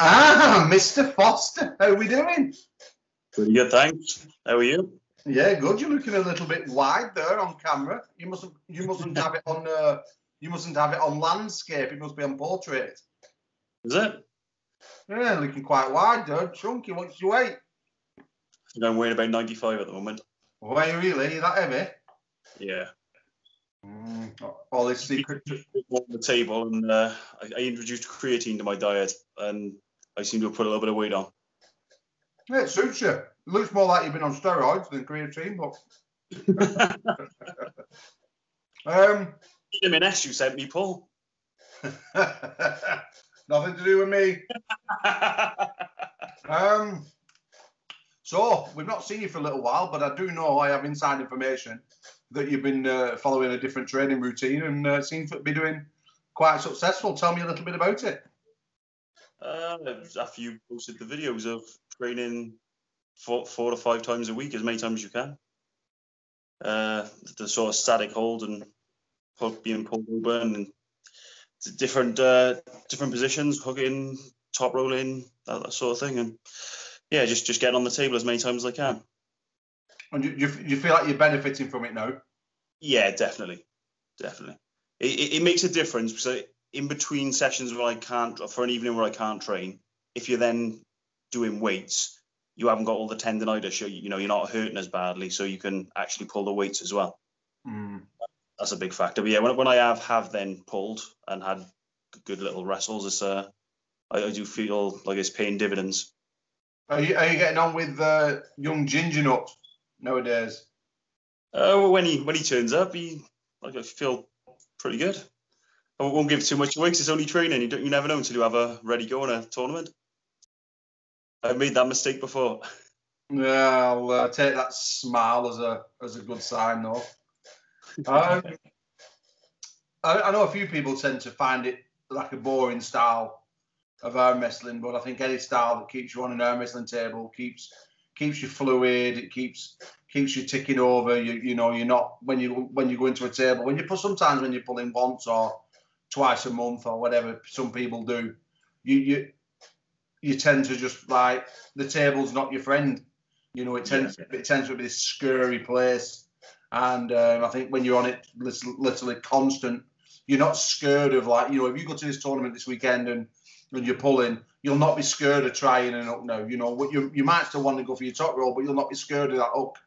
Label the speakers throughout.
Speaker 1: Ah, Mr. Foster, how are we doing?
Speaker 2: Pretty good, thanks. How are you?
Speaker 1: Yeah, good. You're looking a little bit wide there on camera. You mustn't. You mustn't have it on. Uh, you mustn't have it on landscape. It must be on portrait.
Speaker 2: Is it?
Speaker 1: Yeah, looking quite wide there. Chunky. What's your weight?
Speaker 2: I'm weighing about 95 at the moment.
Speaker 1: Why really? Are you that heavy?
Speaker 2: Yeah.
Speaker 1: Mm, all this secret.
Speaker 2: On the table, and uh, I, I introduced creatine to my diet, and I seem to have put a little bit of weight on.
Speaker 1: Yeah, it suits you. It looks more like you've been on steroids than creatine, but. um,
Speaker 2: you sent me, Paul.
Speaker 1: nothing to do with me. Um, so we've not seen you for a little while, but I do know I have inside information that you've been uh, following a different training routine and uh, seem to be doing quite successful. Tell me a little bit about it.
Speaker 2: Uh, after you posted the videos of training four, four to five times a week, as many times as you can. Uh, the sort of static hold and being pulled over and different uh, different positions, hooking, top rolling, that, that sort of thing, and yeah, just just getting on the table as many times as I can.
Speaker 1: And you, you, you feel like you're benefiting from it now?
Speaker 2: Yeah, definitely, definitely. It, it, it makes a difference So in between sessions where I can't, for an evening where I can't train, if you're then doing weights, you haven't got all the tendonitis. You, you know, you're not hurting as badly, so you can actually pull the weights as well.
Speaker 1: Mm.
Speaker 2: That's a big factor. But yeah, when, when I have have then pulled and had good little wrestles, it's uh, I, I do feel like it's paying dividends.
Speaker 1: Are you, are you getting on with uh, young Ginger Nut nowadays?
Speaker 2: Uh, well, when he when he turns up, he like I feel pretty good. I won't give too much away because it's only training. You don't, you never know until you have a ready go in a tournament. I've made that mistake before.
Speaker 1: Yeah, I'll uh, take that smile as a as a good sign, though. Um, I, I know a few people tend to find it like a boring style of arm wrestling, but I think any style that keeps you on an arm wrestling table keeps keeps you fluid. It keeps keeps you ticking over. You you know you're not when you when you go into a table when you put sometimes when you're pulling once or twice a month or whatever some people do, you you you tend to just like the table's not your friend. You know it tends
Speaker 2: Yeah.
Speaker 1: it tends to be this scurry place, and um, I think when you're on it literally constant, you're not scared of like you know if you go to this tournament this weekend and and you're pulling, you'll not be scared of trying an up now. You know what you you might still want to go for your top roll, but you'll not be scared of that hook.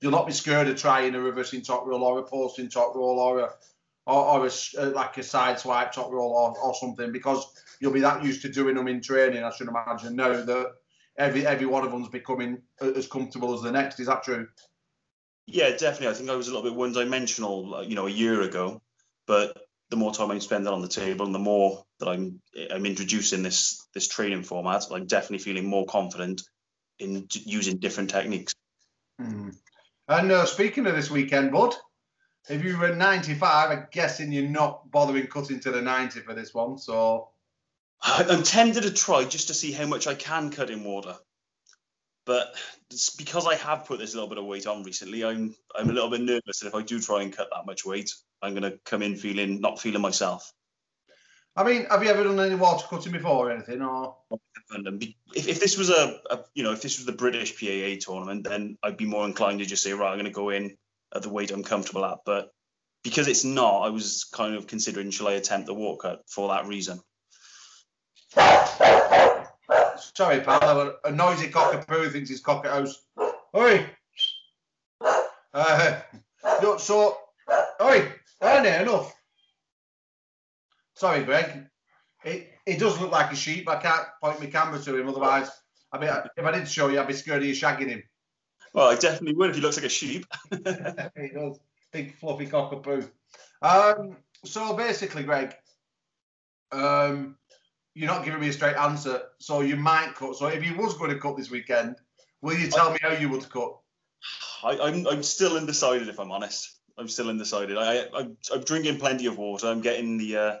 Speaker 1: You'll not be scared of trying a reversing top roll or a posting top roll or a or, or a, uh, like a side swipe top roll or, or something because you'll be that used to doing them in training. I should imagine now that every every one of them's becoming as comfortable as the next. Is that true?
Speaker 2: Yeah, definitely. I think I was a little bit one-dimensional, uh, you know, a year ago. But the more time I'm spending on the table, and the more that I'm I'm introducing this this training format, I'm definitely feeling more confident in using different techniques.
Speaker 1: Mm. And uh, speaking of this weekend, bud, if you were 95, I'm guessing you're not bothering cutting to the 90 for this one. So,
Speaker 2: I'm tempted to try just to see how much I can cut in water. But because I have put this little bit of weight on recently, I'm I'm a little bit nervous that if I do try and cut that much weight, I'm gonna come in feeling not feeling myself.
Speaker 1: I mean, have you ever done any water cutting before or anything? Or
Speaker 2: if, if this was a, a you know if this was the British PAA tournament, then I'd be more inclined to just say right, I'm going to go in at the weight I'm comfortable at. But because it's not, I was kind of considering shall I attempt the walk cut for that reason.
Speaker 1: Sorry, pal, a, noisy cockapoo thinks he's cock at house. Oi! Uh, so, oi, enough. Sorry, Greg. It, it does look like a sheep. I can't point my camera to him, otherwise, I mean, if I did show you, I'd be scared of you shagging him.
Speaker 2: Well, I definitely would if he looks like a sheep.
Speaker 1: he does. Big fluffy cockapoo. Um, so basically, Greg, um, you're not giving me a straight answer. So you might cut. So if you was going to cut this weekend, will you tell me how you would cut?
Speaker 2: I, I'm I'm still undecided if I'm honest. I'm still undecided. I, I I'm, I'm drinking plenty of water. I'm getting the uh,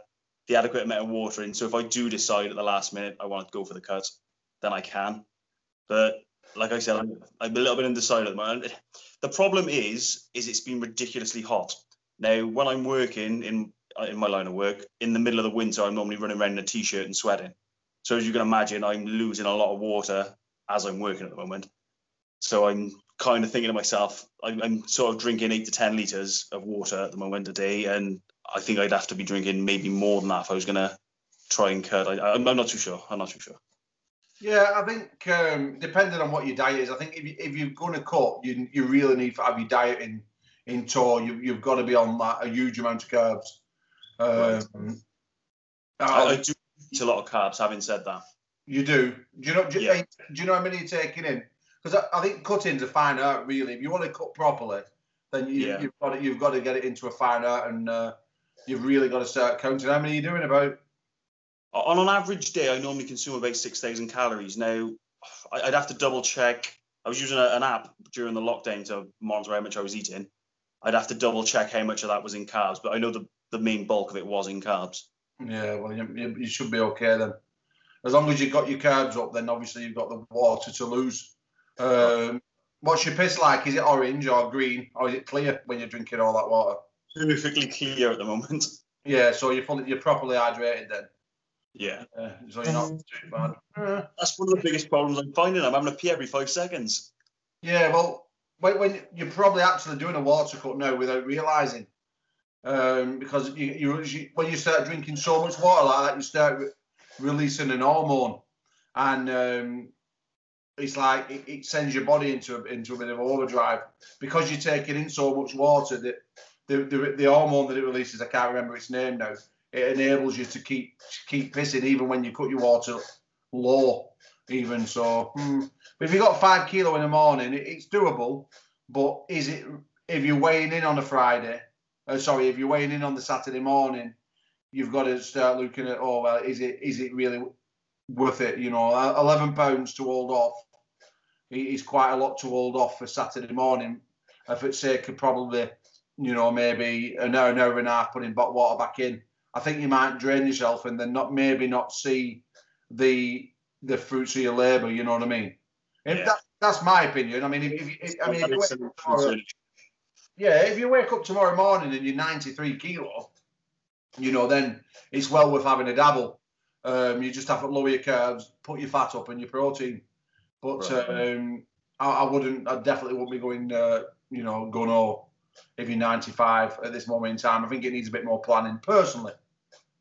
Speaker 2: the adequate amount of water in. So if I do decide at the last minute I want to go for the cut, then I can. But like I said, I'm, I'm a little bit undecided at the moment. The problem is, is it's been ridiculously hot. Now, when I'm working in in my line of work, in the middle of the winter, I'm normally running around in a t-shirt and sweating. So as you can imagine, I'm losing a lot of water as I'm working at the moment. So I'm kind of thinking to myself, I'm, I'm sort of drinking eight to ten liters of water at the moment a day, and I think I'd have to be drinking maybe more than that if I was gonna try and cut. I, I'm, I'm not too sure. I'm not too sure.
Speaker 1: Yeah, I think um, depending on what your diet is, I think if, you, if you're going to cut, you you really need to have your diet in in tow. You, you've got to be on that a huge amount of carbs. Um,
Speaker 2: I, I do eat a lot of carbs. Having said that,
Speaker 1: You do. Do you know? Do,
Speaker 2: Yeah.
Speaker 1: do you know how many you're taking in? Because I, I think cutting's a fine art. Really, if you want to cut properly, then you,
Speaker 2: Yeah.
Speaker 1: you've got to, you've got to get it into a fine art, and uh, you've really got to start counting. How many are you doing about?
Speaker 2: on an average day, I normally consume about six thousand calories. Now, I'd have to double check. I was using a, an app during the lockdown to monitor how much I was eating. I'd have to double check how much of that was in carbs, but I know the, the main bulk of it was in carbs.
Speaker 1: Yeah, well, you, you, you should be okay then. As long as you've got your carbs up, then obviously you've got the water to lose. Um, what's your piss like? Is it orange or green, or is it clear when you're drinking all that water?
Speaker 2: Perfectly clear at the moment.
Speaker 1: Yeah, so you're fully, you're properly hydrated then.
Speaker 2: Yeah,
Speaker 1: Yeah, so you're not too bad. Uh,
Speaker 2: that's one of the biggest problems I'm finding. I'm having to pee every five seconds.
Speaker 1: Yeah, well, when, when you're probably actually doing a water cut now without realizing, um, because you, you, when you start drinking so much water like that, you start re- releasing an hormone, and um, it's like it, it sends your body into a, into a bit of overdrive because you're taking in so much water that the, the the hormone that it releases, I can't remember its name now. It enables you to keep keep pissing even when you cut your water low, even so. hmm. But if you've got five kilo in the morning, it, it's doable. But is it if you're weighing in on a Friday? Uh, sorry, if you're weighing in on the Saturday morning, you've got to start looking at oh well, is it is it really worth it? You know, Uh, eleven pounds to hold off is quite a lot to hold off for Saturday morning. If it's sake of probably, you know, maybe an hour, an hour and a half putting hot water back in, I think you might drain yourself and then not maybe not see the the fruits of your labour. You know what I mean?
Speaker 2: Yeah.
Speaker 1: that, that's my opinion. I mean, if, if, if I mean, if you wake up tomorrow, yeah, if you wake up tomorrow morning and you're 93 kilo, you know, then it's well worth having a dabble. Um, you just have to lower your carbs, put your fat up and your protein. But
Speaker 2: Right.
Speaker 1: um, I, I wouldn't, I definitely wouldn't be going, uh, you know, going all if you're 95 at this moment in time. I think it needs a bit more planning personally.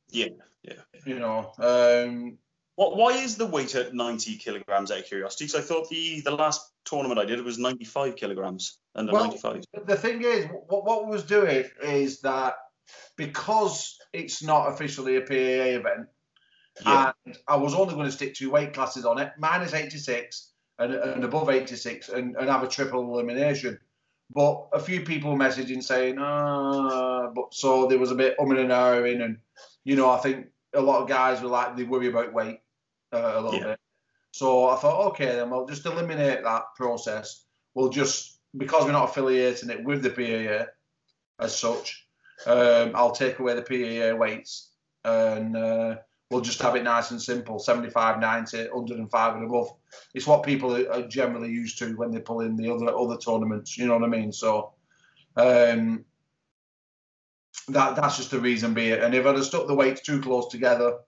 Speaker 2: Yeah, yeah.
Speaker 1: You know, um,
Speaker 2: What, why is the weight at 90 kilograms out of curiosity? Because I thought the, the last tournament I did was 95 kilograms, under
Speaker 1: Well,
Speaker 2: 95.
Speaker 1: the thing is, what, what we was doing is that because it's not officially a PAA event,
Speaker 2: Yeah,
Speaker 1: and I was only going to stick to weight classes on it, minus 86 and, and above 86, and, and have a triple elimination. But a few people messaging saying, ah, but so there was a bit umming and ahhing, and you know, I think a lot of guys were like they worry about weight uh, a little
Speaker 2: Yeah.
Speaker 1: bit. So I thought, okay, then we'll just eliminate that process. We'll just because we're not affiliating it with the PAA as such, um, I'll take away the PAA weights and uh, we'll just have it nice and simple 75, 90, 105 and above. It's what people are generally used to when they pull in the other other tournaments. You know what I mean? So um, that that's just the reason be it. And if I'd have stuck the weights too close together,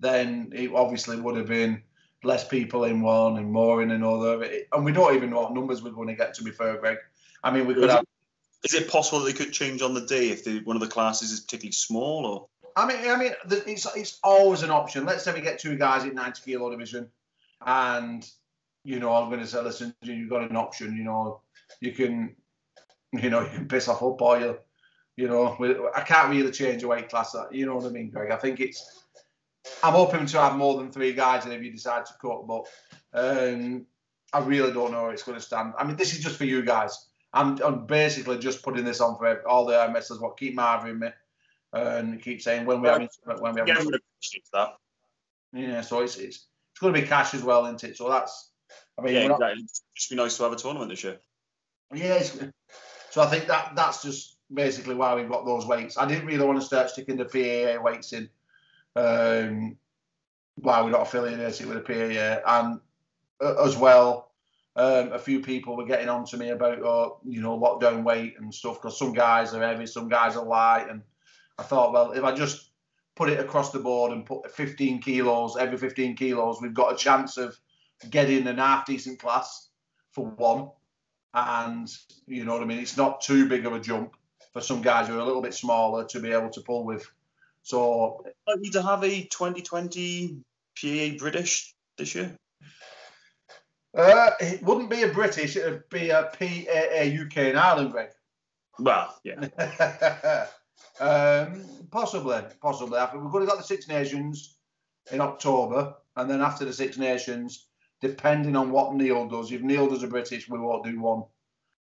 Speaker 1: then it obviously would have been less people in one and more in another. It- and we don't even know what numbers we're going to get. To be fair, Greg. I mean, we could
Speaker 2: Is it-
Speaker 1: have.
Speaker 2: Is it possible that they could change on the day if the, one of the classes is particularly small? Or
Speaker 1: I mean, I mean, it's it's always an option. Let's say we get two guys in 90 kilo division, and you know, I'm going to say, listen, you've got an option. You know, you can, you know, you can piss off up, or you, you know, I can't really change a weight class. That you know what I mean, Greg? I think it's. I'm hoping to have more than three guys, and if you decide to cut, but um, I really don't know where it's going to stand. I mean, this is just for you guys. I'm, I'm basically just putting this on for all the MSs. What keep marving me and keep saying when we're having when we're
Speaker 2: yeah, I
Speaker 1: having
Speaker 2: would appreciate that.
Speaker 1: yeah. So it's it's it's going to be cash as well, isn't it? So that's I mean
Speaker 2: Yeah,
Speaker 1: not-
Speaker 2: exactly. It'd just be nice to have a tournament this year.
Speaker 1: yeah. It's, so I think that that's just basically why we've got those weights. I didn't really want to start sticking the PAA weights in. Um, why we're not affiliated with the PAA and uh, as well. Um, a few people were getting on to me about, uh, you know, lockdown weight and stuff because some guys are heavy, some guys are light, and I thought, well, if I just put it across the board and put 15 kilos every 15 kilos, we've got a chance of getting an half decent class for one. And you know what I mean? It's not too big of a jump for some guys who are a little bit smaller to be able to pull with. So
Speaker 2: likely to have a 2020 PAA British this year.
Speaker 1: Uh, it wouldn't be a British, it would be a PAA UK and Ireland, Greg.
Speaker 2: Well, yeah.
Speaker 1: um, possibly, possibly. Think we've got to got the Six Nations in October, and then after the Six Nations, depending on what Neil does, if Neil does a British, we won't do one.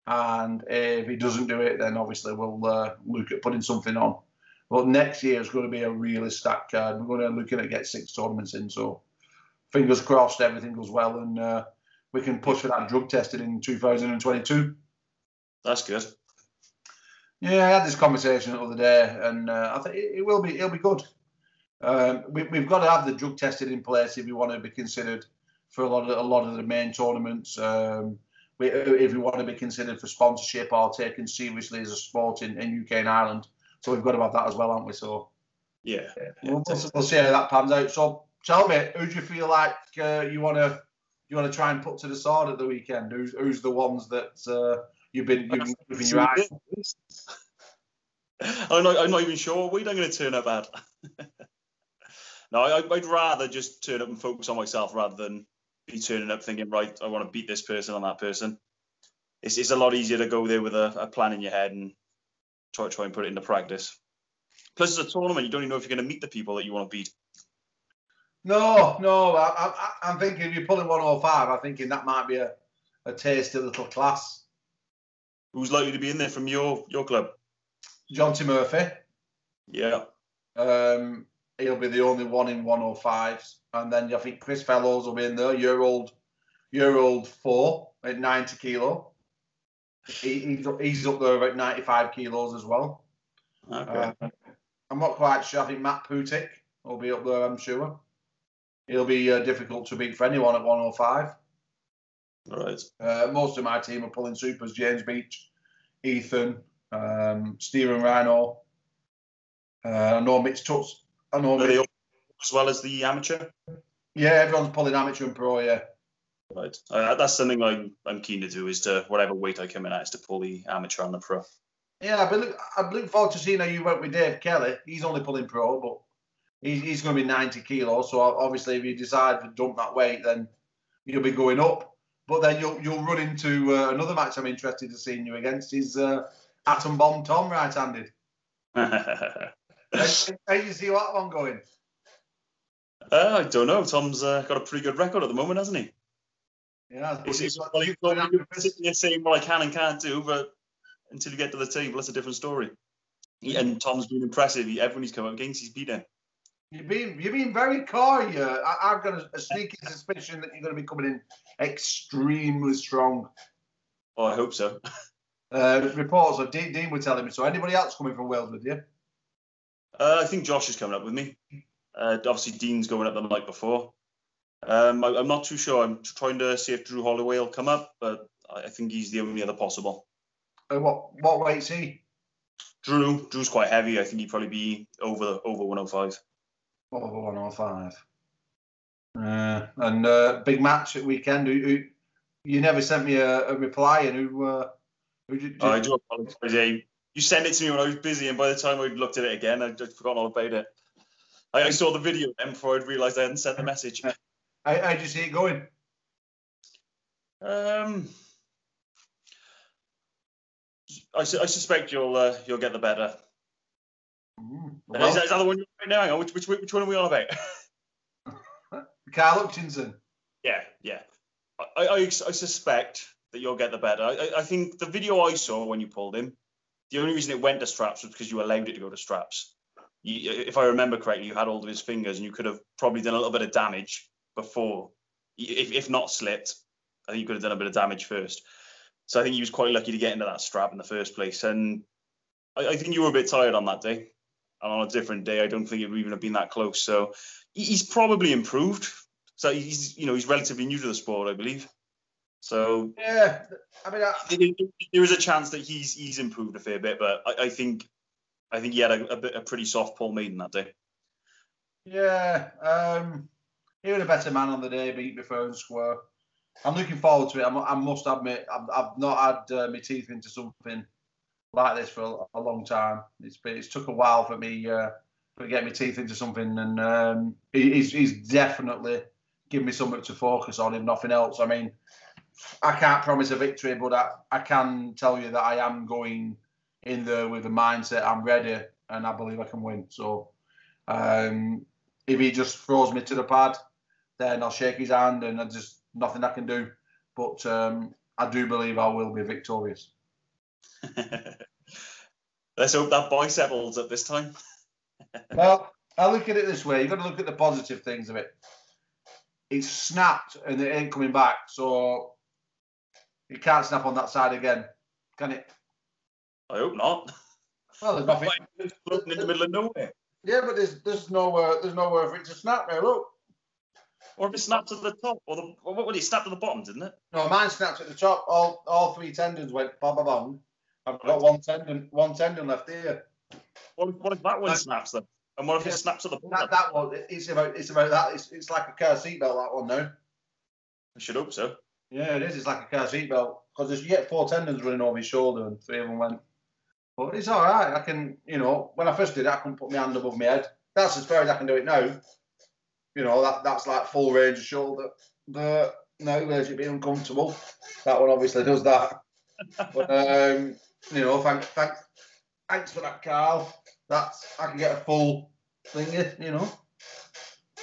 Speaker 1: And if he doesn't do it, then obviously we'll uh, look at putting something on. But next year is going to be a really stacked card. We're going to looking at get six tournaments in. So fingers crossed, everything goes well, and uh, we can push for that drug testing in 2022.
Speaker 2: That's good.
Speaker 1: Yeah, I had this conversation the other day, and uh, I think it, it, will be it'll be good. Um, we, have got to have the drug testing in place if we want to be considered for a lot of a lot of the main tournaments. Um, we, if we want to be considered for sponsorship or taken seriously as a sport in, in UK and Ireland, so we've got to have that as well, haven't we? So
Speaker 2: yeah,
Speaker 1: yeah we'll, we'll, we'll, see how that pans out. So tell me, who do you feel like uh, you want to you want to try and put to the sword at the weekend? Who's who's the ones that uh, you've been you've been keeping your eye?
Speaker 2: I'm not, I'm not even sure weed I'm going to turn up at. no, I, would rather just turn up and focus on myself rather than be turning up thinking, right, I want to beat this person on that person. It's, it's a lot easier to go there with a, a plan in your head and try try and put it into practice. Plus, it's a tournament. You don't even know if you're going to meet the people that you want to beat.
Speaker 1: No, no. I, am thinking if you're pulling 105, I'm thinking that might be a, a tasty little class.
Speaker 2: Who's likely to be in there from your your club?
Speaker 1: Jonty Murphy.
Speaker 2: Yeah.
Speaker 1: Um, he'll be the only one in 105s, and then I think Chris Fellows will be in there. Year old, year old four at 90 kilo. He, he's, he's up there about 95 kilos as well.
Speaker 2: Okay.
Speaker 1: Uh, I'm not quite sure. I think Matt Putic will be up there. I'm sure he'll be uh, difficult to beat for anyone at 105.
Speaker 2: All right.
Speaker 1: Uh, most of my team are pulling supers: James Beach, Ethan, um, Stephen Rhino. Uh, I know Mitch Tuts. I know
Speaker 2: Mitch. as well as the amateur.
Speaker 1: Yeah, everyone's pulling amateur and pro. Yeah.
Speaker 2: Right. Uh, that's something I'm I'm keen to do is to whatever weight I come in at is to pull the amateur and the pro.
Speaker 1: Yeah, but look, I look forward to seeing how you work with Dave Kelly. He's only pulling pro, but he's, he's going to be 90 kilos. So obviously, if you decide to dump that weight, then you'll be going up. But then you'll you'll run into uh, another match I'm interested to seeing you against is uh, Atom Bomb Tom right-handed. how, how you see that one going?
Speaker 2: Uh, I don't know. Tom's uh, got a pretty good record at the moment, hasn't
Speaker 1: he? Yeah,
Speaker 2: it's, it's well, you are saying what I can and can't do, but until you get to the table, that's a different story. And Tom's been impressive. Everyone he's come up against, he's beaten.
Speaker 1: You've been you've been very coy. I, have got a, a, sneaky suspicion that you're going to be coming in extremely strong.
Speaker 2: Oh, I hope so.
Speaker 1: Uh, reports of Dean, Dean were telling me. So, anybody else coming from Wales with you?
Speaker 2: Uh, I think Josh is coming up with me. Uh, obviously, Dean's going up the night before. Um, I, am not too sure. I'm trying to see if Drew Holloway will come up, but I think he's the only other possible.
Speaker 1: Uh, what what weight's he?
Speaker 2: Drew. Drew's quite heavy. I think he'd probably be over over 105.
Speaker 1: Over 105. Uh, and uh, big match at weekend. Who, who, you never sent me a, a reply, and who uh,
Speaker 2: did, oh, I do apologize. You sent it to me when I was busy, and by the time I looked at it again, I'd forgotten all about it. I, I saw the video then before I'd realised I hadn't sent the message.
Speaker 1: How'd you see it going?
Speaker 2: Um, I, I suspect you'll uh, you'll get the better. Well, is, that, is, that the one you're right now? Hang on, which, which, which one are we on about?
Speaker 1: Carl Hutchinson.
Speaker 2: Yeah, yeah. I, I, I suspect that you'll get the better. I, I think the video I saw when you pulled him, the only reason it went to straps was because you allowed it to go to straps. You, if I remember correctly, you had all of his fingers and you could have probably done a little bit of damage before, if, if not slipped. I think you could have done a bit of damage first. So I think he was quite lucky to get into that strap in the first place. And I, I think you were a bit tired on that day. And on a different day, I don't think it would even have been that close. So he's probably improved. So he's, you know, he's relatively new to the sport, I believe. So
Speaker 1: yeah, I mean, I,
Speaker 2: there is a chance that he's he's improved a fair bit, but I, I think I think he had a, a, bit, a pretty soft pull maiden that day.
Speaker 1: Yeah, um, he was a better man on the day, beat me fair and square. I'm looking forward to it. I'm, I must admit, I've, I've not had uh, my teeth into something like this for a, a long time. It's been, it's took a while for me uh, to get my teeth into something, and um, he's, he's definitely given me something to focus on, if nothing else. I mean, I can't promise a victory, but I, I can tell you that I am going in there with the mindset I'm ready, and I believe I can win. So, um, if he just throws me to the pad, then I'll shake his hand, and I just nothing I can do. But um, I do believe I will be victorious.
Speaker 2: Let's hope that bicep holds up this time.
Speaker 1: well, I look at it this way: you've got to look at the positive things of it. It's snapped and it ain't coming back, so it can't snap on that side again, can it?
Speaker 2: I hope not.
Speaker 1: Well, there's nothing.
Speaker 2: Looking in the middle of nowhere.
Speaker 1: Yeah, but there's there's nowhere there's nowhere for it to snap now. Look.
Speaker 2: Or if it snapped at the top, or the what would it snap at the bottom, didn't it?
Speaker 1: No, mine snapped at the top. All all three tendons went ba ba bang. I've got one tendon one tendon left here.
Speaker 2: What if, what if that one snaps then? And what if
Speaker 1: Yeah.
Speaker 2: it snaps at the
Speaker 1: That
Speaker 2: bottom?
Speaker 1: that one it's about it's about that. It's, it's like a car seatbelt that one now.
Speaker 2: I should hope so.
Speaker 1: Yeah, it is. It's like a car seatbelt because you get four tendons running over your shoulder, and three of them went. But it's all right. I can, you know, when I first did it, I couldn't put my hand above my head. That's as far as I can do it now. You know, that that's like full range of shoulder. But no, where's it be uncomfortable? That one obviously does that. But um, you know, thanks, thanks, thanks for that, Carl. That's I can get a full thingy. You know,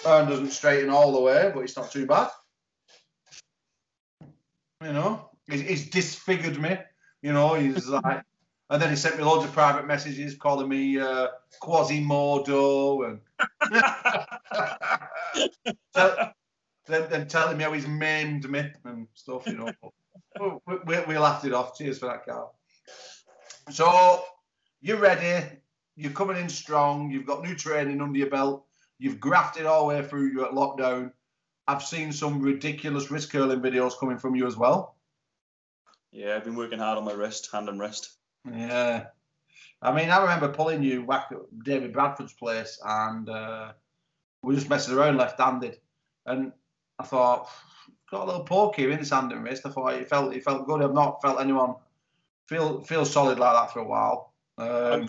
Speaker 1: arm doesn't straighten all the way, but it's not too bad. You know, he's, he's disfigured me. You know, he's like, and then he sent me loads of private messages calling me uh, Quasimodo and Tell- then, then telling me how he's maimed me and stuff. You know, we, we, we laughed it off. Cheers for that, Carl. So you're ready. You're coming in strong. You've got new training under your belt. You've grafted all the way through you at lockdown. I've seen some ridiculous wrist curling videos coming from you as well.
Speaker 2: yeah, I've been working hard on my wrist, hand and wrist.
Speaker 1: Yeah. I mean, I remember pulling you back at David Bradford's place and uh, we were just messing around left handed. And I thought, got a little poke here in his hand and wrist. I thought it felt it felt good. I've not felt anyone feel feel solid like that for a while. Um,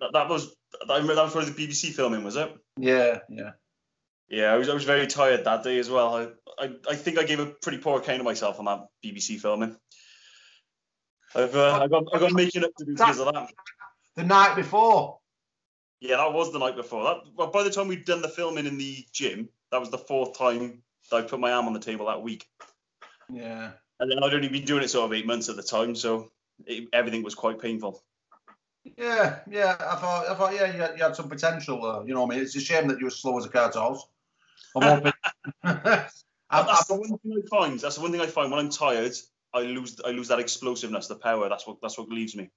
Speaker 2: that, that was I remember that was for the BBC filming, was it?
Speaker 1: yeah, yeah.
Speaker 2: Yeah, I was I was very tired that day as well. I, I, I think I gave a pretty poor account of myself on that BBC filming. I've uh, I got I got making up to do because of that.
Speaker 1: The night before.
Speaker 2: Yeah, that was the night before. That well, by the time we'd done the filming in the gym, that was the fourth time that I put my arm on the table that week.
Speaker 1: Yeah.
Speaker 2: And then I'd only been doing it sort of eight months at the time, so it, everything was quite painful.
Speaker 1: Yeah, yeah. I thought, I thought, yeah, you had, you had some potential. Uh, you know, what I mean, it's a shame that you were slow as a cart horse. I'm hoping.
Speaker 2: That's the one thing I find. That's the one thing I find when I'm tired. I lose I lose that explosiveness, the power. That's what that's what leaves me.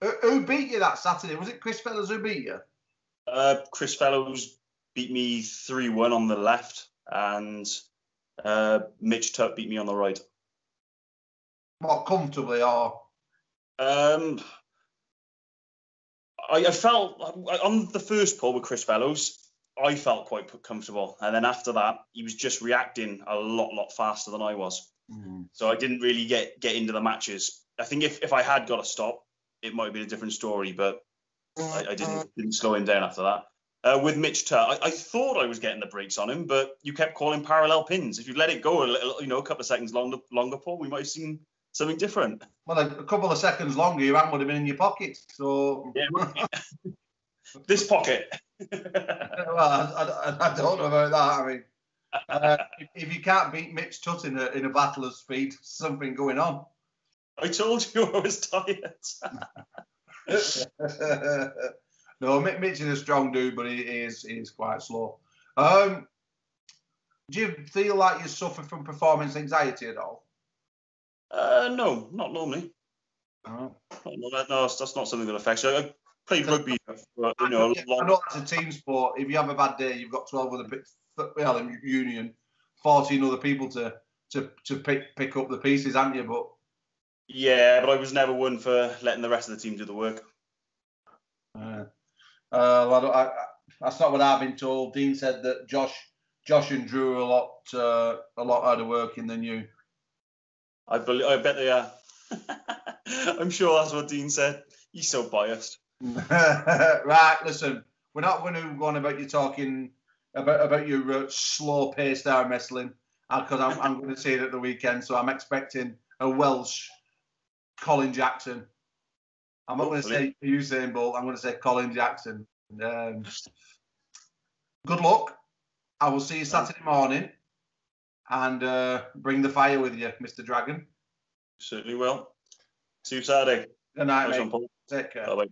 Speaker 1: who, who beat you that Saturday? Was it Chris Fellows who beat you?
Speaker 2: Uh, Chris Fellows beat me three one on the left, and uh, Mitch Tuck beat me on the right.
Speaker 1: What comfortably or?
Speaker 2: Um, I, I felt on the first pull with Chris Fellows, I felt quite comfortable, and then after that, he was just reacting a lot, lot faster than I was. So I didn't really get get into the matches. I think if, if I had got a stop, it might have been a different story, but I, I didn't didn't slow him down after that. Uh, with Mitch Tuck, I, I thought I was getting the breaks on him, but you kept calling parallel pins. If you let it go a little, you know, a couple of seconds longer, longer, Paul, we might have seen something different.
Speaker 1: Well, a, a couple of seconds longer, your hand would have been in your pocket. So,
Speaker 2: Yeah. This pocket.
Speaker 1: well, I, I, I don't know about that. I mean, uh, if, you can't beat Mitch Tutt in a, in a battle of speed, something going on.
Speaker 2: I told you I was tired.
Speaker 1: no, Mitch is a strong dude, but he is he is quite slow. Um, do you feel like you suffer from performance anxiety at all?
Speaker 2: Uh, no, not normally.
Speaker 1: Oh.
Speaker 2: No, that's, that's not something that affects you. I played rugby for you know a long
Speaker 1: I know it's a team sport. If you have a bad day, you've got 12 other well, in union, 14 other people to to to pick pick up the pieces, haven't you? But
Speaker 2: Yeah, but I was never one for letting the rest of the team do the work.
Speaker 1: uh, uh, well, I, I, That's not what I've been told. Dean said that Josh, Josh and Drew are a lot, uh, a lot harder working than you.
Speaker 2: I believe, I bet they are. I'm sure that's what Dean said. He's so biased.
Speaker 1: right, listen, we're not going to go on about you talking about about your uh, slow paced arm wrestling because I'm, I'm going to see it at the weekend. So I'm expecting a Welsh Colin Jackson. I'm not going to say Usain Bolt. I'm going to say Colin Jackson. Um, good luck. I will see you Saturday morning, and uh, bring the fire with you, Mr. Dragon.
Speaker 2: Certainly will. See you Saturday.
Speaker 1: Good night,
Speaker 2: Nice
Speaker 1: mate. Take care.
Speaker 2: Bye-bye.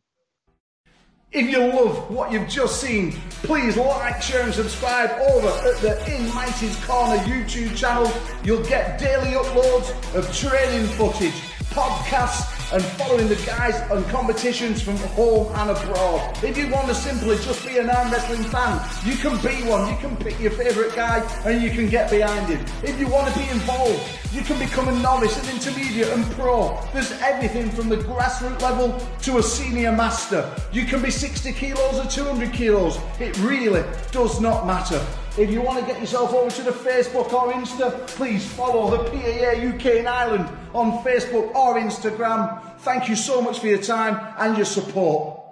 Speaker 3: If you love what you've just seen, please like, share, and subscribe over at the In Mighty's Corner YouTube channel. You'll get daily uploads of training footage, podcasts, and following the guys and competitions from home and abroad. If you want to simply just be an arm wrestling fan, you can be one. You can pick your favourite guy and you can get behind him. If you want to be involved, you can become a novice, an intermediate, and pro. There's everything from the grassroots level to a senior master. You can be 60 kilos or 200 kilos. It really does not matter. If you want to get yourself over to the Facebook or Insta, please follow the PAA UK and Ireland on Facebook or Instagram. Thank you so much for your time and your support.